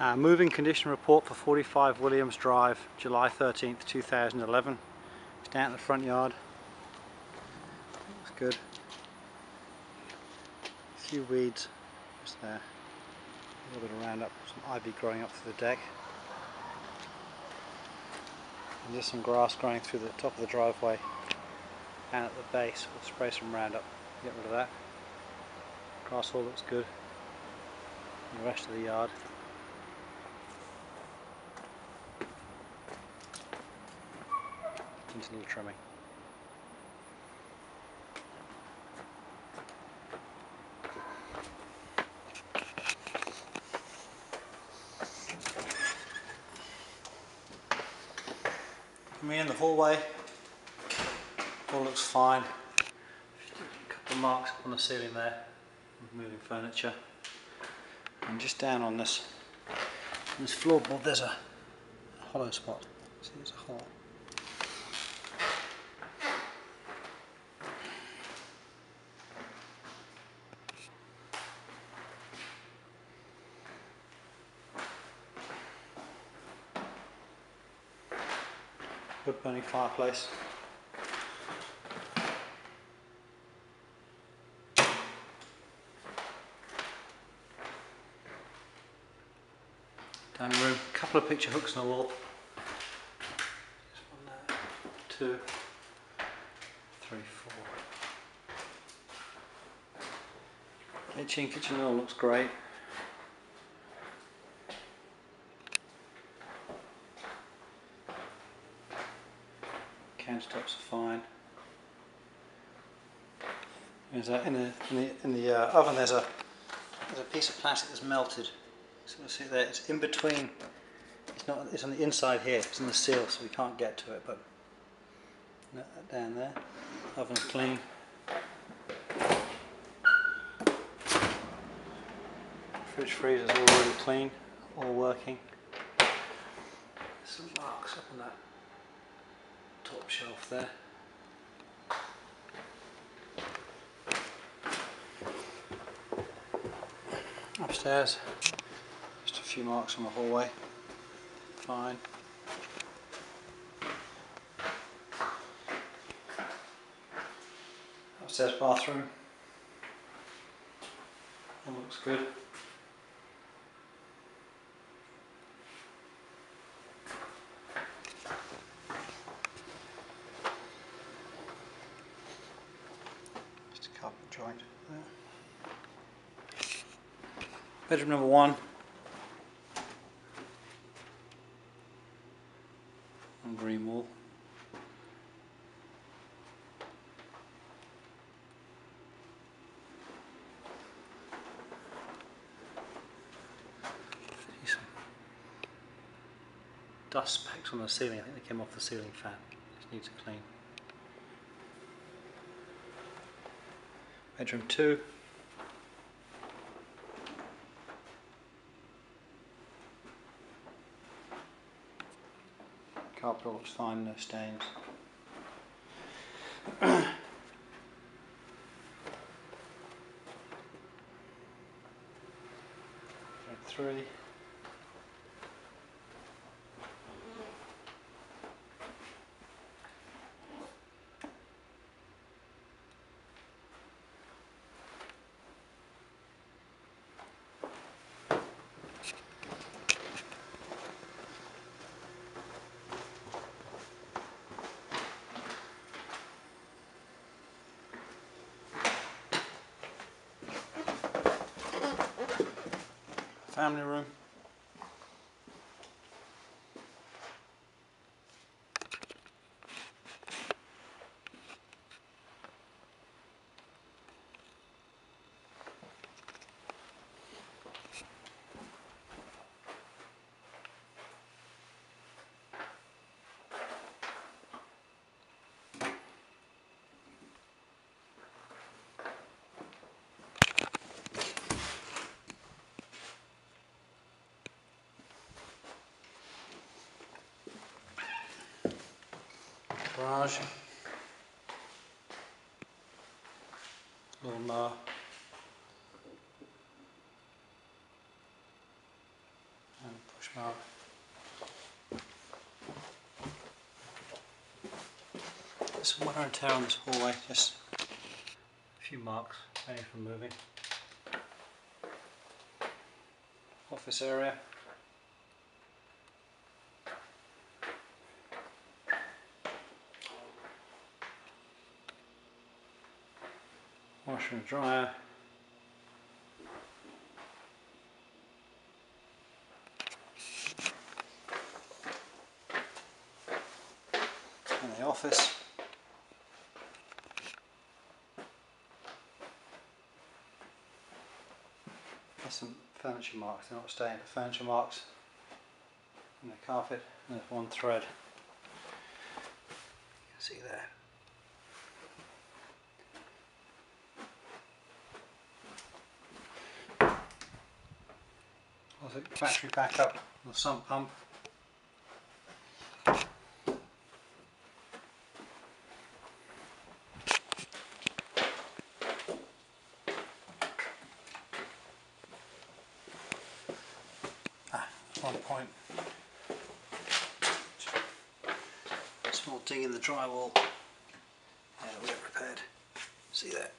Uh, moving condition report for 45 Williams Drive, July 13th, 2011. It's down in the front yard. Looks good. A few weeds just there. A little bit of roundup, some ivy growing up through the deck. And just some grass growing through the top of the driveway. And at the base, we'll spray some roundup, get rid of that. Grass all looks good. And the rest of the yard a little trimming. Coming in the hallway, all looks fine. A couple of marks on the ceiling there, moving furniture. And just down on this, on this floorboard there's a hollow spot. See there's a hole. Wood burning fireplace. Dining room, a couple of picture hooks on the wall. Two, three, four. Kitchen, kitchen all looks great. Countertops are fine. There's a, in the, in the, in the uh, oven there's a, there's a piece of plastic that's melted. So you'll see there, it's in between, it's not, it's on the inside here, it's in the seal so we can't get to it, but down there, oven's clean. Fridge freezer's all really clean, all working. Some marks up on that top shelf there. Upstairs, just a few marks on the hallway, fine. Upstairs bathroom, all looks good. There. Bedroom number one. On green wall. Dust specks on the ceiling, I think they came off the ceiling fan. Just need to clean. Bedroom 2. Carpet looks fine, no stains. Bedroom family room. Garage. Lawnmower. And Alright. Some wear and tear on this hallway, just a few marks, only from moving. Office area. Washer and dryer. And the office. There's some furniture marks, they're not staying, but furniture marks in the carpet, and there's one thread. You can see there. Also battery backup on the sump pump. Ah, one point. Small ding in the drywall. Yeah, we'll get repaired. See that?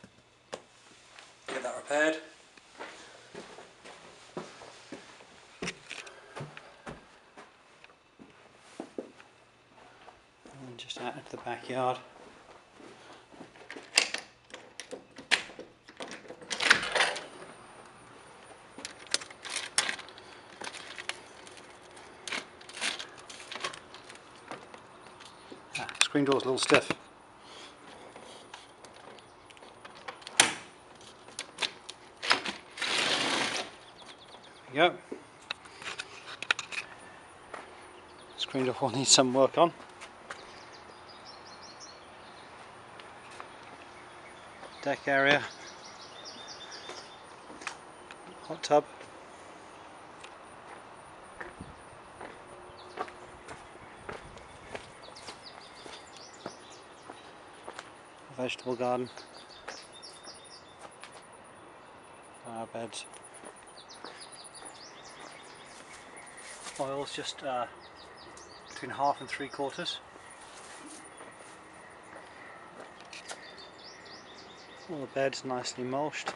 Get that repaired. And just out into the backyard. Ah, screen door's a little stiff. There we go. Screen door will need some work on. Deck area. Hot tub. Vegetable garden. Flower beds. Oil's just uh, between half and three quarters. All the beds nicely mulched.